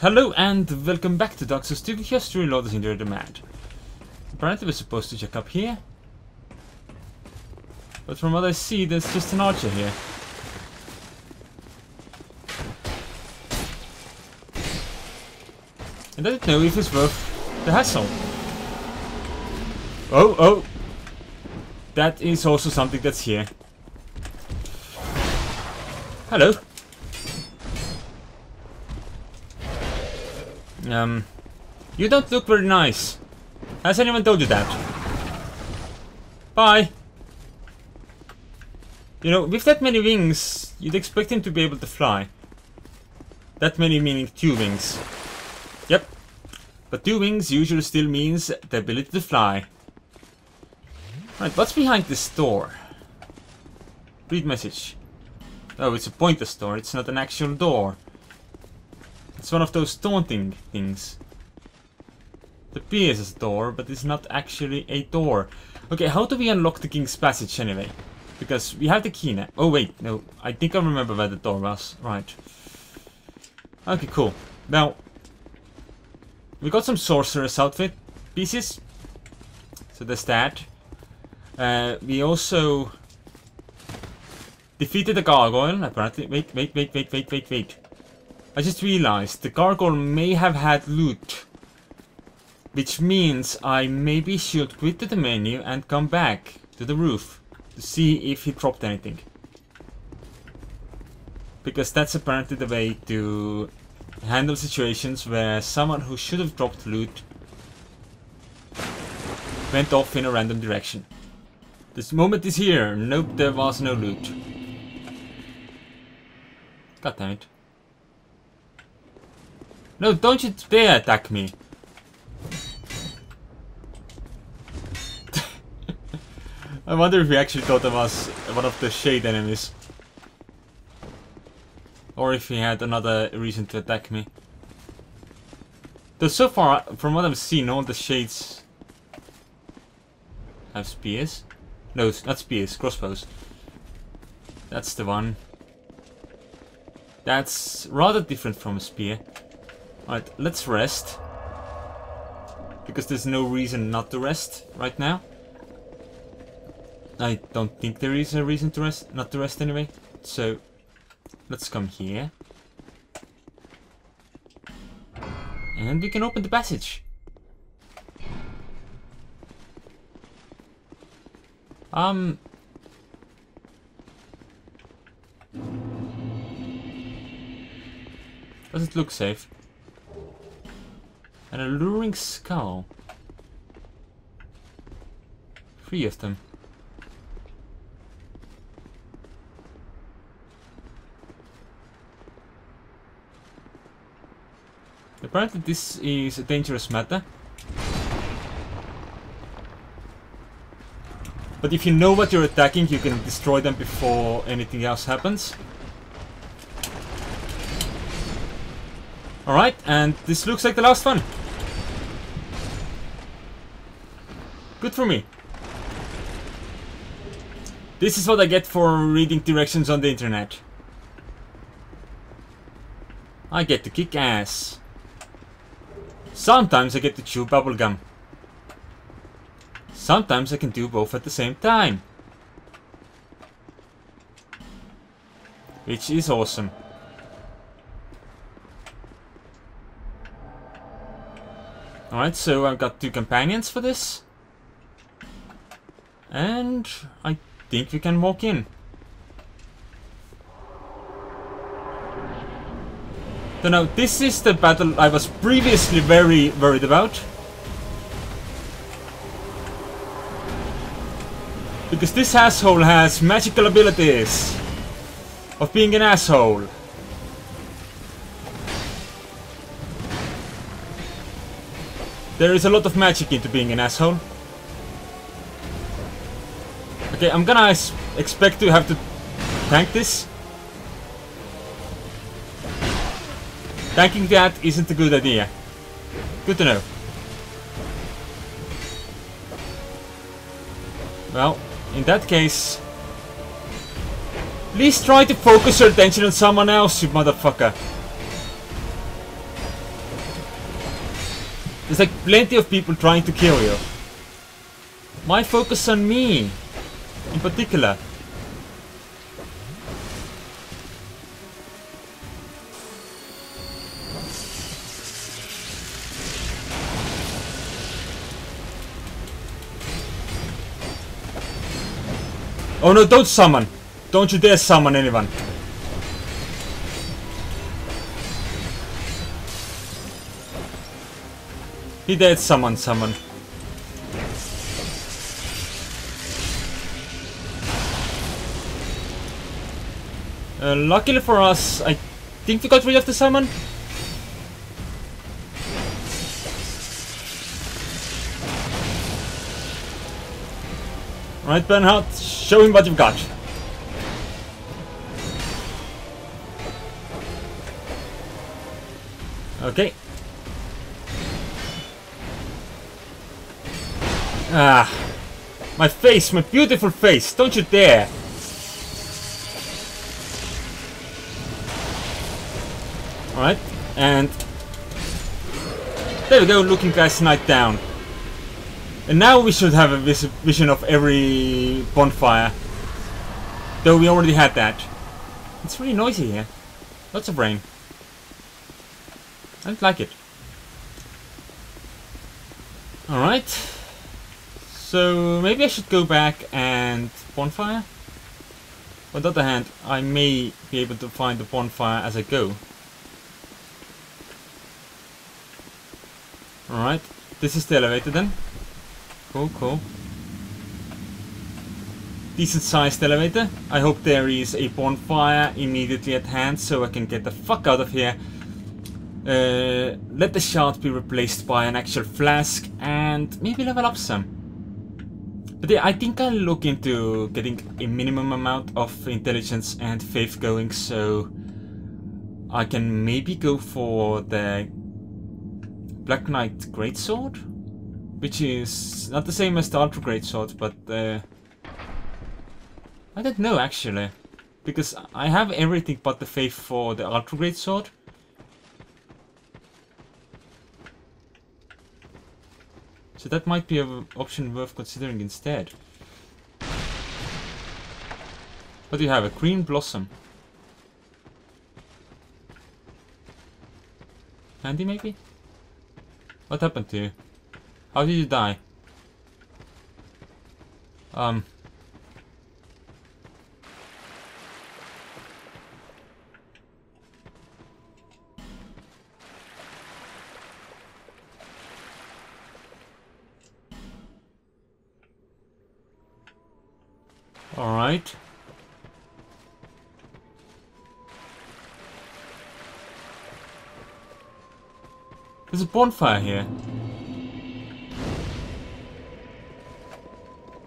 Hello and welcome back to Dark Souls 2 History Loaders into the Mad. Apparently we're supposed to check up here. But from what I see, there's just an archer here. And I don't know if it's worth the hassle. Oh, oh! That is also something that's here. Hello. Um, you don't look very nice. Has anyone told you that? Bye. You know, with that many wings, you'd expect him to be able to fly. That many meaning two wings. Yep. But two wings usually still means the ability to fly. Right, what's behind this door? Read message. Oh, it's a pointer store, it's not an actual door. It's one of those taunting things. The appears as a door, but it's not actually a door. Okay, how do we unlock the King's Passage anyway? Because we have the key now. Oh wait, no, I think I remember where the door was. Right. Okay, cool. Now, we got some Sorcerer's outfit pieces. So there's that. Uh, we also defeated the gargoyle, apparently. Wait, wait, wait, wait, wait, wait, wait. I just realized the gargoyle may have had loot. Which means I maybe should quit the menu and come back to the roof to see if he dropped anything. Because that's apparently the way to handle situations where someone who should have dropped loot went off in a random direction. This moment is here. Nope, there was no loot. God damn it. No, don't you dare attack me. I wonder if he actually thought I was one of the shade enemies. Or if he had another reason to attack me. Though so far, from what I've seen, all the shades have spears. No, not spears, crossbows. That's the one. That's rather different from a spear. Alright, let's rest. Because there's no reason not to rest right now. I don't think there is a reason to rest, not to rest anyway. So, let's come here. And we can open the passage. Um... Does it look safe? An alluring skull. Three of them. Apparently this is a dangerous matter. But if you know what you're attacking, you can destroy them before anything else happens. Alright, and this looks like the last one. For me. This is what I get for reading directions on the internet. I get to kick ass. Sometimes I get to chew bubblegum. Sometimes I can do both at the same time. Which is awesome. Alright, so I've got two companions for this. And I think we can walk in. So now, this is the battle I was previously very worried about. Because this asshole has magical abilities of being an asshole. There is a lot of magic into being an asshole. Okay, I'm gonna expect to have to tank this. Tanking that isn't a good idea. Good to know. Well, in that case... Please try to focus your attention on someone else, you motherfucker. There's like plenty of people trying to kill you. Why focus on me? In particular. Oh no, don't summon! Don't you dare summon anyone. He did summon someone. Uh, luckily for us, I think we got rid of the summon. Right, Benhart, show him what you've got. Okay. Ah. My face, my beautiful face, don't you dare! Alright, and... There we go, Looking Glass Knight down. And now we should have a vis vision of every bonfire. Though we already had that. It's really noisy here. Lots of rain. I don't like it. Alright. So maybe I should go back and bonfire? On the other hand, I may be able to find the bonfire as I go. Alright, this is the elevator then. Cool, cool. Decent sized elevator. I hope there is a bonfire immediately at hand so I can get the fuck out of here. Uh, let the shard be replaced by an actual flask and maybe level up some. But yeah, I think I'll look into getting a minimum amount of intelligence and faith going so I can maybe go for the Black Knight Greatsword? Which is not the same as the Ultra Great Sword, but uh, I don't know actually. Because I have everything but the faith for the Ultra Great Sword. So that might be an option worth considering instead. What do you have? A green blossom. Candy maybe? What happened to you? How did you die? Um... Alright. There's a bonfire here.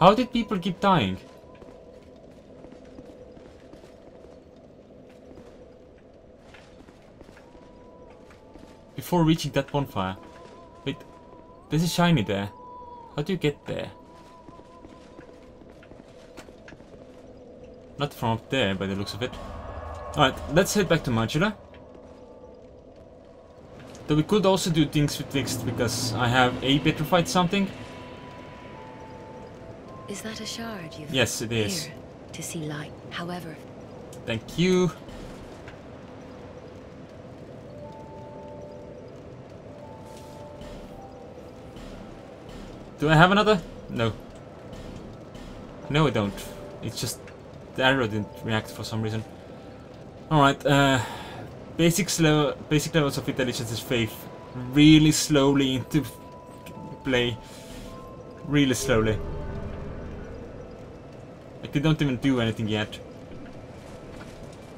How did people keep dying? Before reaching that bonfire. Wait, there's a shiny there. How do you get there? Not from up there by the looks of it. Alright, let's head back to Majula. Though we could also do things with Vixed because I have a petrified something. Is that a shard you've Yes, it is. Here, to see light. However, Thank you. Do I have another? No. No, I don't. It's just the arrow didn't react for some reason. Alright, uh, basic, level, basic levels of intelligence is faith. Really slowly into play. Really slowly. Like they don't even do anything yet.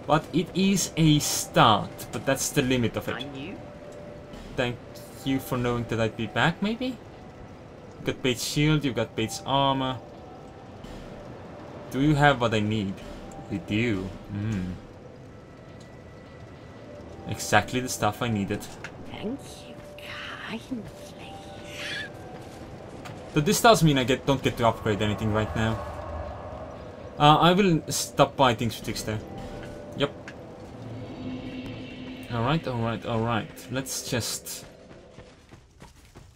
But it is a start, but that's the limit of it. Thank you for knowing that I'd be back, maybe? You got Bates' shield, you've got Bates' armor. Do you have what I need? We do. Hmm. Exactly the stuff I needed. thank you kindly. But this does mean I get don't get to upgrade anything right now. Uh, I will stop buying things for though. Yep. Alright, alright, alright. Let's just...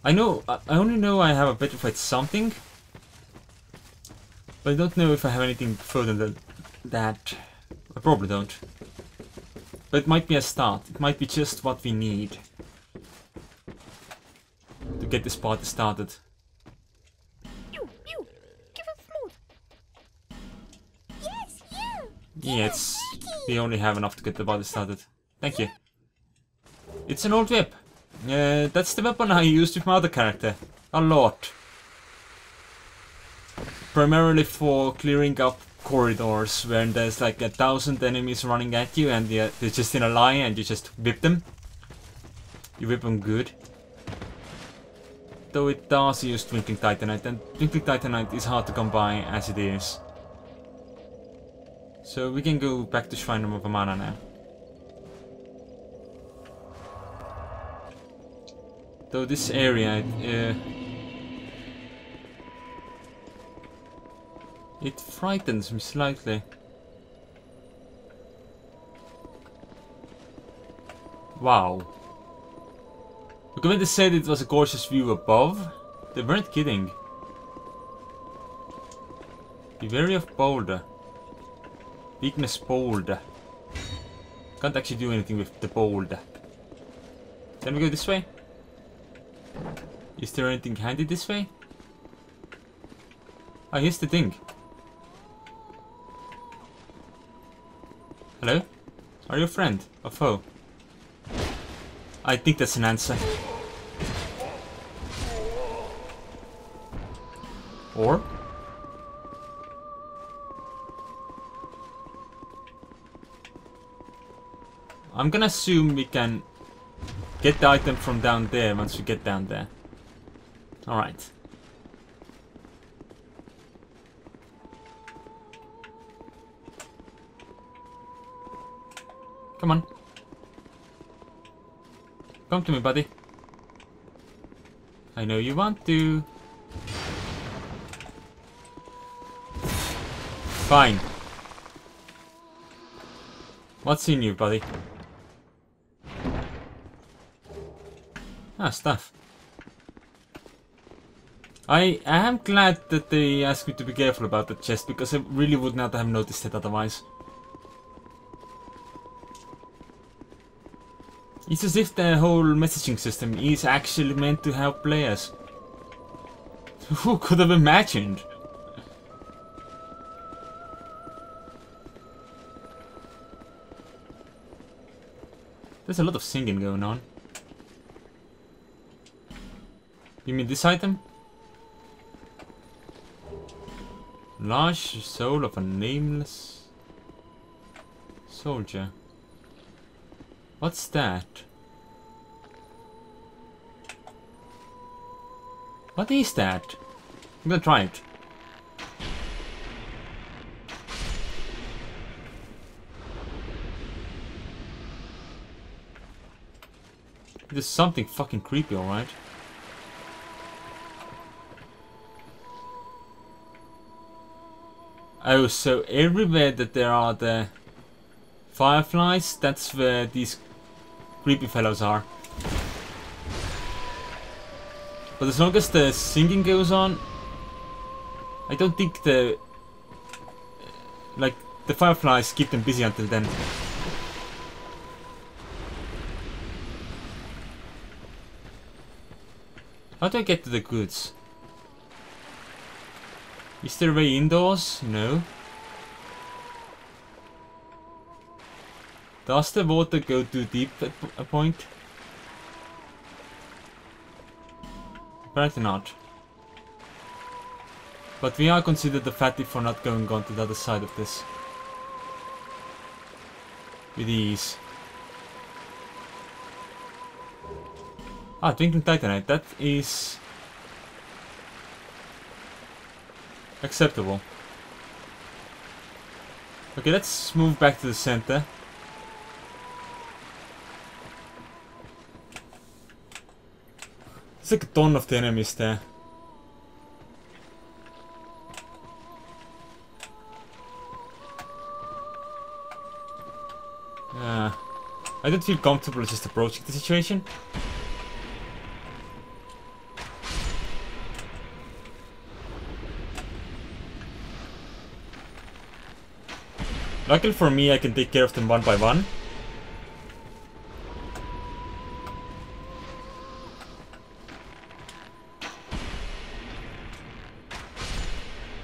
I know, I only know I have a petrified something. But I don't know if I have anything further than that. I probably don't. But it might be a start. It might be just what we need. To get this party started. You, you, give us smooth. Yes, you. Yeah, it's... We only have enough to get the party started. Thank you. It's an old whip. Uh, that's the weapon I used with my other character. A lot. Primarily for clearing up corridors where there's like a thousand enemies running at you and they're, they're just in a line and you just whip them. You whip them good. Though it does use Twinkling Titanite and Twinkling Titanite is hard to come by as it is. So we can go back to Shrine of Amana now. Though this area, uh, it frightens me slightly. Wow. When they said it was a gorgeous view above, they weren't kidding. Be wary of boulder. Weakness boulder. Can't actually do anything with the boulder. Can we go this way? Is there anything handy this way? Ah, here's the thing. Hello? Are you a friend? A foe? I think that's an answer. Or? I'm gonna assume we can get the item from down there once we get down there. Alright. Come on. Come to me, buddy. I know you want to. Fine. What's in you, buddy? Ah, stuff. I am glad that they asked me to be careful about the chest, because I really would not have noticed it otherwise. It's as if the whole messaging system is actually meant to help players. Who could have imagined? There's a lot of singing going on. You mean this item? Large soul of a nameless soldier. What's that? What is that? I'm gonna try it. There's something fucking creepy, alright? Oh, so everywhere that there are the fireflies, that's where these creepy fellows are. But as long as the singing goes on, I don't think the... Like, the fireflies keep them busy until then. How do I get to the goods? Is there a way indoors? No. Does the water go too deep at a point? Apparently not. But we are considered the fatty for not going on to the other side of this. With ease. Ah, Twinkling Titanite, that is... Acceptable. Okay, let's move back to the center. It's like a ton of the enemies there. Yeah. I don't feel comfortable just approaching the situation. Luckily for me, I can take care of them one by one.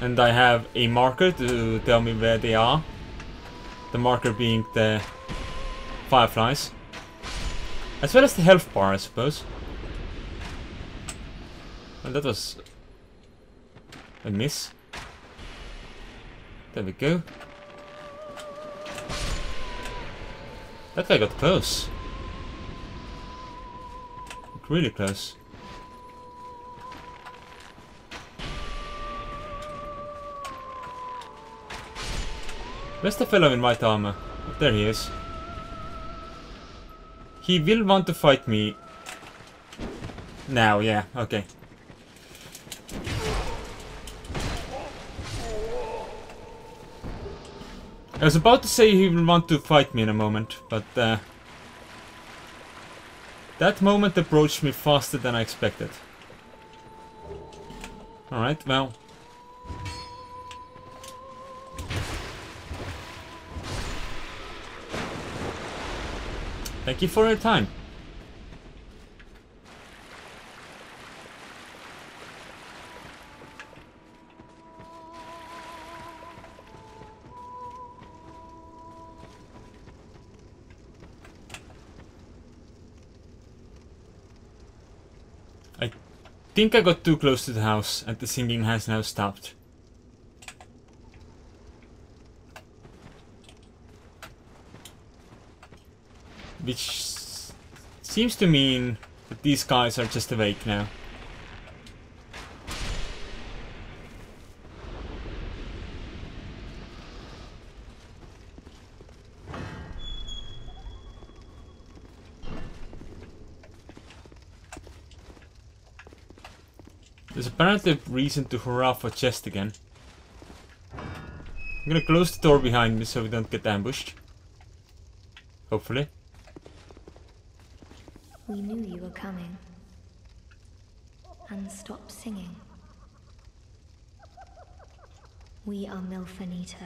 And I have a marker to tell me where they are. The marker being the fireflies. As well as the health bar, I suppose. And that was a miss. There we go. That guy got close. Really close. Where's the fellow in white armor? There he is. He will want to fight me. Now, yeah, okay. I was about to say he will want to fight me in a moment, but uh, that moment approached me faster than I expected. Alright, well. Thank you for your time. I think I got too close to the house and the singing has now stopped. Which seems to mean that these guys are just awake now. There's apparently a reason to hurrah for chest again. I'm gonna close the door behind me so we don't get ambushed. Hopefully. We knew you were coming. And stop singing. We are Milfanito.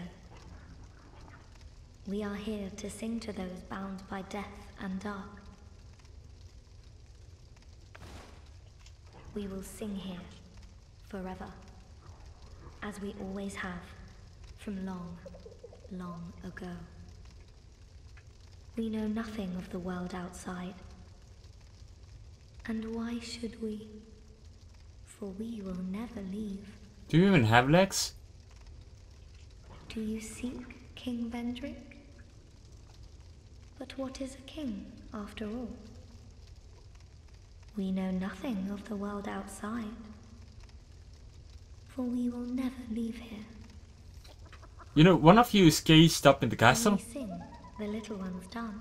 We are here to sing to those bound by death and dark. We will sing here forever, as we always have from long, long ago. We know nothing of the world outside. And why should we? For we will never leave. Do you even have legs? Do you seek King Vendrick? But what is a king, after all? We know nothing of the world outside. For we will never leave here. You know, one of you is caged up in the castle. we sing, the little ones dance.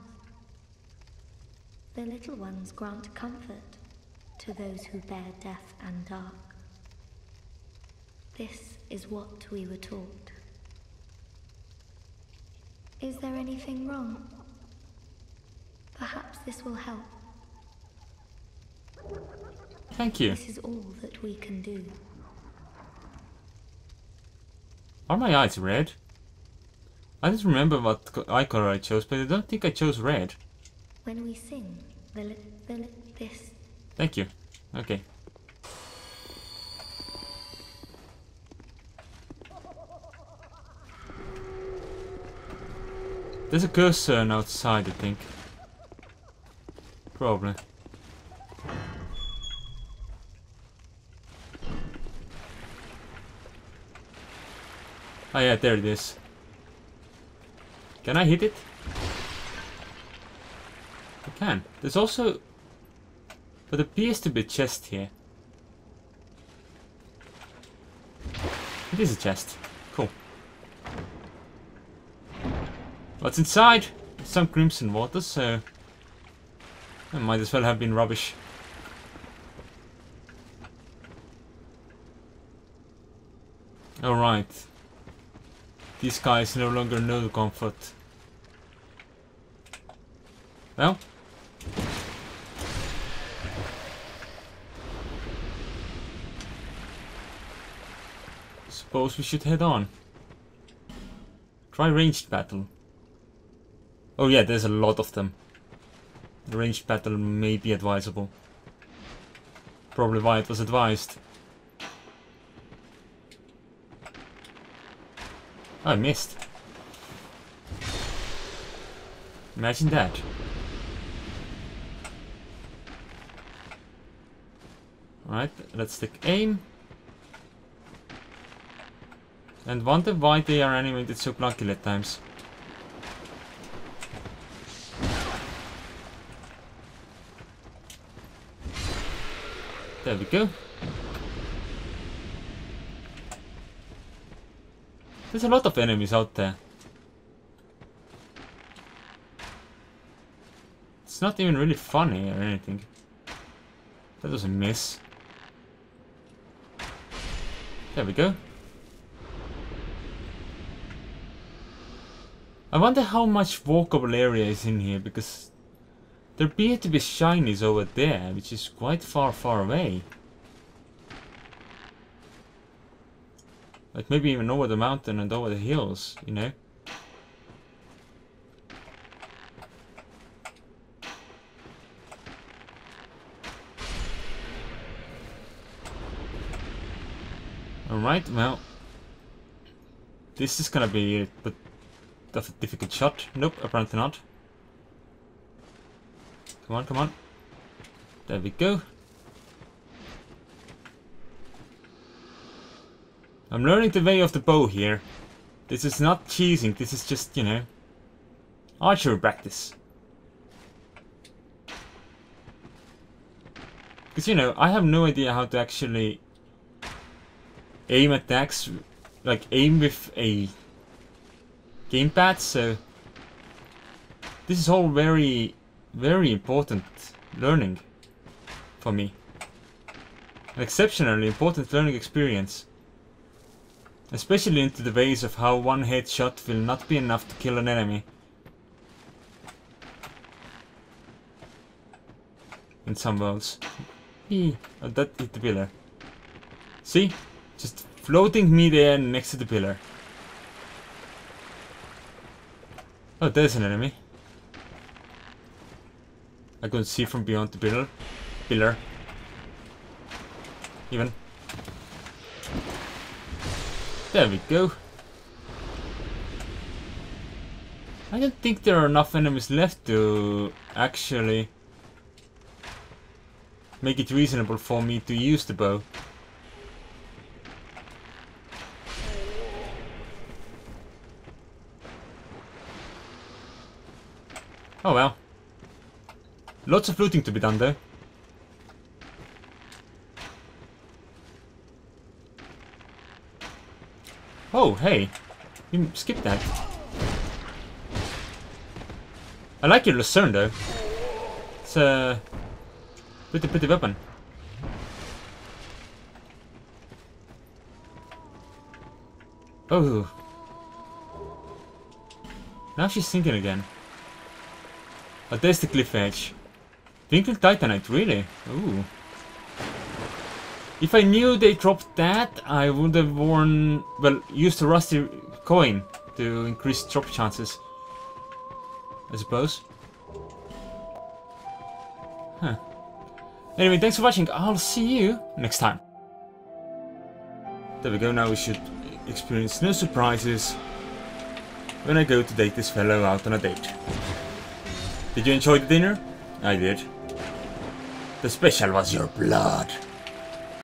The little ones grant comfort to those who bear death and dark. This is what we were taught. Is there anything wrong? Perhaps this will help. Thank you. This is all that we can do. Are my eyes red? I don't remember what eye color I chose, but I don't think I chose red. When we sing, the the this Thank you. Okay. There's a cursor outside, I think. Probably. Oh yeah, there it is. Can I hit it? I can. There's also but appears to be a chest here. It is a chest. Cool. What's inside? Some crimson water, so... It might as well have been rubbish. Alright. These guys no longer know the comfort. Well, suppose we should head on. Try ranged battle. Oh yeah, there's a lot of them. Ranged battle may be advisable. Probably why it was advised. I missed. Imagine that. Alright, let's take aim. And wonder why they are animated so clunkily at times. There we go. There's a lot of enemies out there. It's not even really funny or anything. That was a miss. There we go. I wonder how much walkable area is in here, because there appear to be shinies over there, which is quite far, far away. Like maybe even over the mountain and over the hills, you know? Alright, well... This is gonna be a bit of a difficult shot. Nope, apparently not. Come on, come on. There we go. I'm learning the way of the bow here. This is not cheesing, this is just, you know, archery practice. Because, you know, I have no idea how to actually aim attacks, like aim with a gamepad, so this is all very, very important learning for me. An exceptionally important learning experience. Especially into the ways of how one headshot will not be enough to kill an enemy. In some worlds. Eee, oh, that hit the pillar. See? Just floating me there next to the pillar. Oh, there's an enemy. I can see from beyond the pillar. Pillar. Even. There we go. I don't think there are enough enemies left to actually make it reasonable for me to use the bow. Oh well. Lots of looting to be done though. Oh, hey. You skipped that. I like your Lucerne though. It's a pretty pretty weapon. Oh. Now she's sinking again. There's the cliff edge. Twinkled Titanite, really? Ooh. If I knew they dropped that, I would have worn... Well, used a rusty coin to increase drop chances. I suppose. Huh. Anyway, thanks for watching. I'll see you next time. There we go, now we should experience no surprises when I go to date this fellow out on a date. Did you enjoy the dinner? I did. The special was your blood.